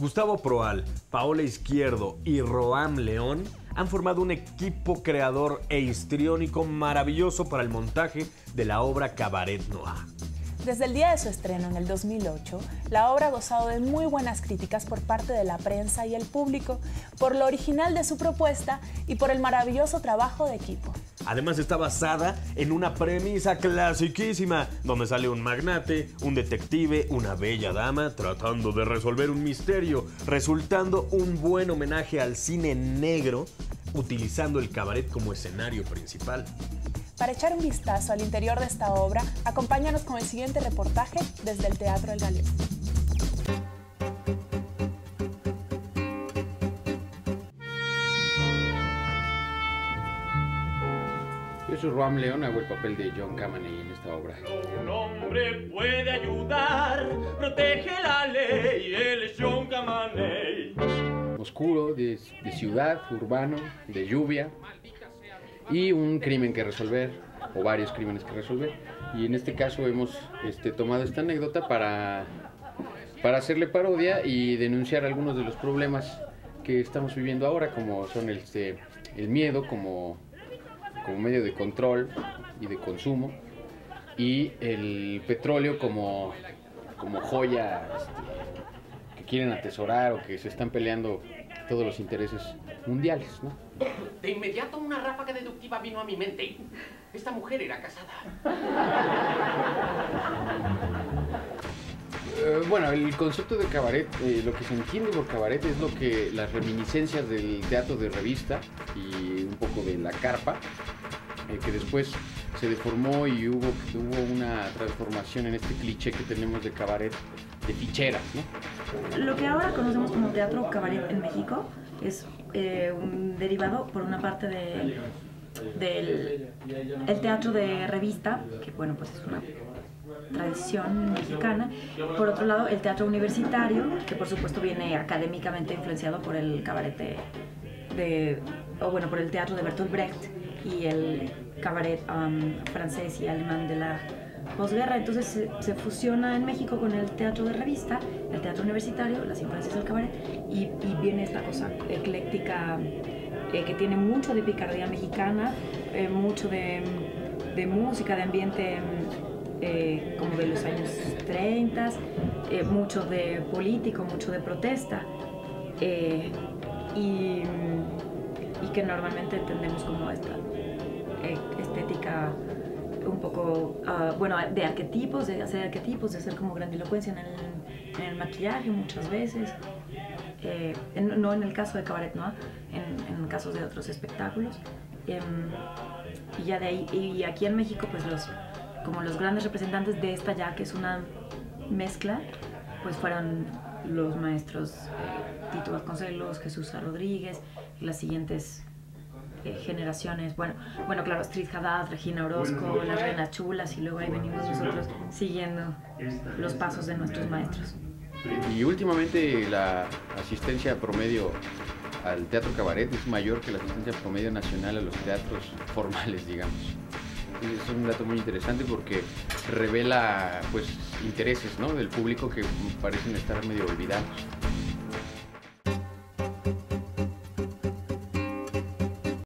Gustavo Proal, Paola Izquierdo y Roam León han formado un equipo creador e histriónico maravilloso para el montaje de la obra Cabaret Noir. Desde el día de su estreno en el 2008, la obra ha gozado de muy buenas críticas por parte de la prensa y el público, por lo original de su propuesta y por el maravilloso trabajo de equipo. Además está basada en una premisa clasiquísima, donde sale un magnate, un detective, una bella dama tratando de resolver un misterio, resultando un buen homenaje al cine negro, utilizando el cabaret como escenario principal. Para echar un vistazo al interior de esta obra, acompáñanos con el siguiente reportaje desde el Teatro del Galeón. Yo soy Roam León, hago el papel de John Camaney en esta obra. Un hombre puede ayudar, protege la ley, él es John Camaney. Oscuro, de, de ciudad, urbano, de lluvia y un crimen que resolver o varios crímenes que resolver. Y en este caso hemos este, tomado esta anécdota para, para hacerle parodia y denunciar algunos de los problemas que estamos viviendo ahora, como son el, este, el miedo como, como medio de control y de consumo y el petróleo como, como joya este, que quieren atesorar o que se están peleando todos los intereses mundiales. De inmediato una ráfaga deductiva vino a mi mente. Esta mujer era casada. Bueno, el concepto de cabaret, eh, lo que se entiende por cabaret es lo que las reminiscencias del teatro de revista y un poco de la carpa, eh, que después se deformó y hubo, una transformación en este cliché que tenemos de cabaret de ficheras, ¿no? Lo que ahora conocemos como teatro cabaret en México es eh, derivado por una parte de, del el teatro de revista, que bueno, pues es una tradición mexicana. Por otro lado, el teatro universitario, que por supuesto viene académicamente influenciado por el cabaret de, o bueno, por el teatro de Bertolt Brecht y el cabaret um, francés y alemán de la posguerra. Entonces se, fusiona en México con el teatro de revista, el teatro universitario, las influencias del cabaret y, y viene esta cosa ecléctica eh, que tiene mucho de picardía mexicana, eh, mucho de, música, de ambiente eh, como de los años 30, eh, mucho de político, mucho de protesta. y, y que normalmente entendemos como esta estética poco, ah, bueno, de arquetipos, de hacer arquetipos, de hacer como grandilocuencia en el, en el maquillaje muchas veces. Eh, en- no en el caso de Cabaret Noir, en, en casos de otros espectáculos. Em, y ya de ahí, y aquí en México, pues los, como los grandes representantes de esta ya, que es una mezcla, pues fueron los maestros eh, Tito Vasconcelos, Jesús. Rodríguez, las siguientes eh, generaciones, bueno, bueno, claro, Street Haddad, Regina Orozco, las Reinas Chulas, y luego ahí venimos nosotros siguiendo los pasos de nuestros maestros. Y últimamente la asistencia promedio al teatro cabaret es mayor que la asistencia promedio nacional a los teatros formales, digamos. Y Es un dato muy interesante porque revela pues intereses ¿no? del público que parecen estar medio olvidados.